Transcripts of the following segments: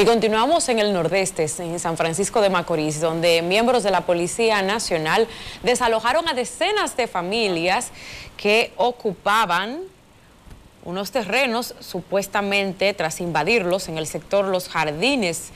Y continuamos en el nordeste, en San Francisco de Macorís, donde miembros de la Policía Nacional desalojaron a decenas de familias que ocupaban unos terrenos supuestamente tras invadirlos en el sector Los Jardines,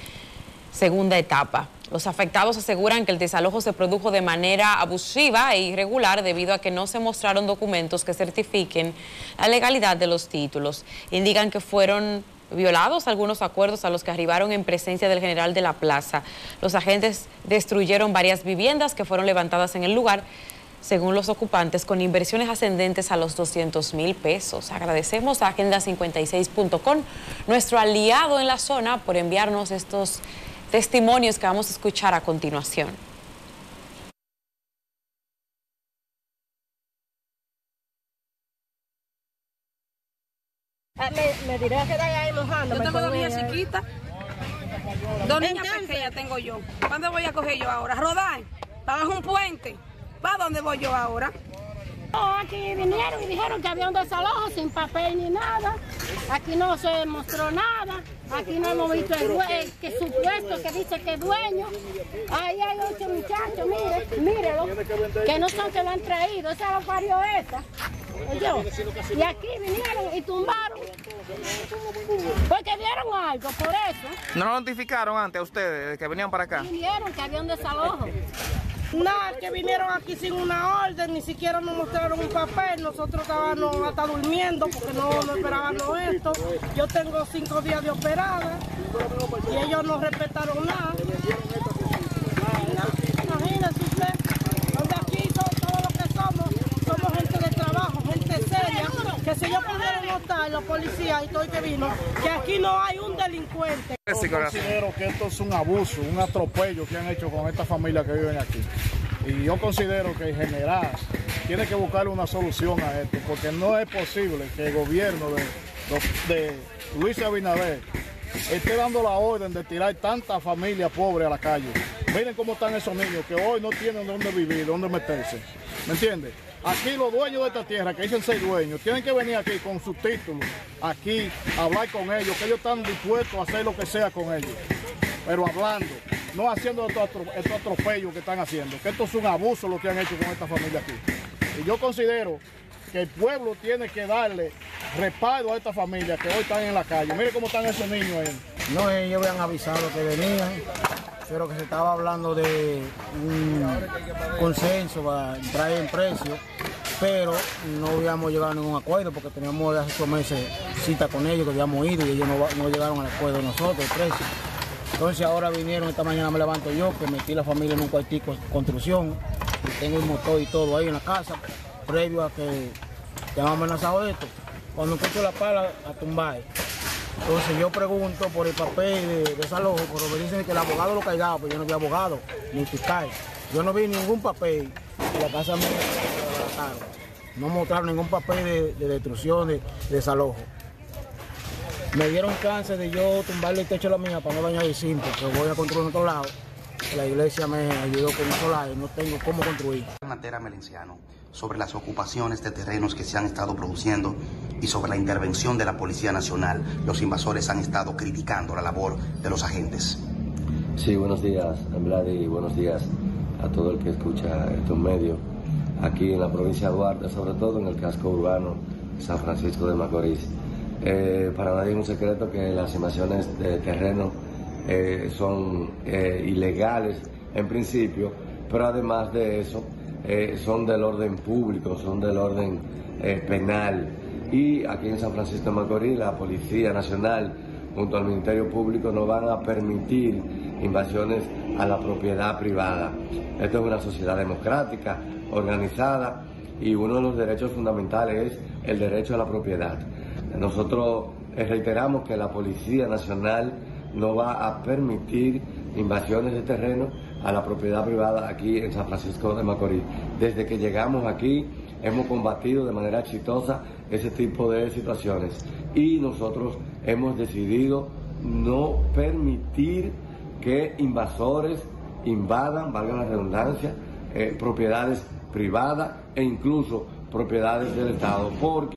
segunda etapa. Los afectados aseguran que el desalojo se produjo de manera abusiva e irregular debido a que no se mostraron documentos que certifiquen la legalidad de los títulos. Indican que fueron violados algunos acuerdos a los que arribaron en presencia del general de la plaza. Los agentes destruyeron varias viviendas que fueron levantadas en el lugar, según los ocupantes, con inversiones ascendentes a los 200 mil pesos. Agradecemos a Agenda56.com, nuestro aliado en la zona, por enviarnos estos testimonios que vamos a escuchar a continuación. Me, me diré que ahí mojando. Yo tengo dos niñas chiquitas. Dos niñas pequeñas tengo yo. ¿Para dónde voy a coger yo ahora? ¿Rodar? ¿Para un puente? ¿Para dónde voy yo ahora? aquí vinieron y dijeron que había un desalojo sin papel ni nada. Aquí no se mostró nada. Aquí no hemos visto el, dueño, que supuesto que dice que es dueño. Ahí hay ocho muchachos, mire, mírelo, que no son que lo han traído. Esa lo parió esta. Y aquí vinieron y tumbaron. Porque vieron algo, por eso. ¿No lo notificaron antes a ustedes que venían para acá? Vinieron que había un desalojo. Nada, que vinieron aquí sin una orden, ni siquiera nos mostraron un papel. Nosotros estábamos hasta durmiendo porque no, no esperábamos esto. Yo tengo cinco días de operada y ellos no respetaron nada. Imagínese usted, donde aquí todo lo que somos, somos gente de trabajo, gente seria, que si yo pudiera notar, la policía y todo el que vino, que aquí no hay un delincuente. Yo considero que esto es un abuso, un atropello que han hecho con esta familia que viven aquí. Y yo considero que en general tiene que buscar una solución a esto, porque no es posible que el gobierno de, de Luis Abinader esté dando la orden de tirar tanta familia pobre a la calle. Miren cómo están esos niños que hoy no tienen dónde vivir, dónde meterse. ¿Me entiendes? Aquí los dueños de esta tierra, que dicen ser dueños, tienen que venir aquí con sus títulos, aquí, a hablar con ellos, que ellos están dispuestos a hacer lo que sea con ellos, pero hablando, no haciendo estos, atropellos que están haciendo, que esto es un abuso lo que han hecho con esta familia aquí. Y yo considero que el pueblo tiene que darle respaldo a esta familia que hoy están en la calle. Mire cómo están esos niños ahí. No, ellos habían avisado que venían, pero que se estaba hablando de un consenso para traer en precio, pero no habíamos llegado a ningún acuerdo porque teníamos hace ocho meses cita con ellos, que habíamos ido y ellos no, llegaron al acuerdo nosotros, el precio. Entonces ahora vinieron, esta mañana me levanto yo, que metí la familia en un cuartico de construcción, y tengo el motor y todo ahí en la casa, previo a que ya me amenazado esto. Cuando escucho la pala, a tumbar. Entonces yo pregunto por el papel de, desalojo, pero me dicen que el abogado lo caigaba, pero yo no vi abogado, ni fiscal. Yo no vi ningún papel y la casa me No mostraron ningún papel de, destrucción, de, desalojo. Me dieron cáncer de yo tumbarle el techo a la mía para no bañar el cinto, que voy a construir en otro lado. La iglesia me ayudó con un solar y no tengo cómo construir. Matera Melenciano, sobre las ocupaciones de terrenos que se han estado produciendo y sobre la intervención de la Policía Nacional. Los invasores han estado criticando la labor de los agentes. Sí, buenos días, Vladi, buenos días a todo el que escucha estos medios. Aquí en la provincia de Duarte, sobre todo en el casco urbano San Francisco de Macorís. Eh, para nadie es un secreto que las invasiones de terreno eh, son eh, ilegales en principio, pero además de eso son del orden público, son del orden penal. Y aquí en San Francisco de Macorís la Policía Nacional junto al Ministerio Público no van a permitir invasiones a la propiedad privada. Esto es una sociedad democrática, organizada, y uno de los derechos fundamentales es el derecho a la propiedad. Nosotros reiteramos que la Policía Nacional no va a permitir invasiones de terreno a la propiedad privada aquí en San Francisco de Macorís. Desde que llegamos aquí hemos combatido de manera exitosa ese tipo de situaciones y nosotros hemos decidido no permitir que invasores invadan, valga la redundancia, eh, propiedades privadas e incluso propiedades del Estado. Porque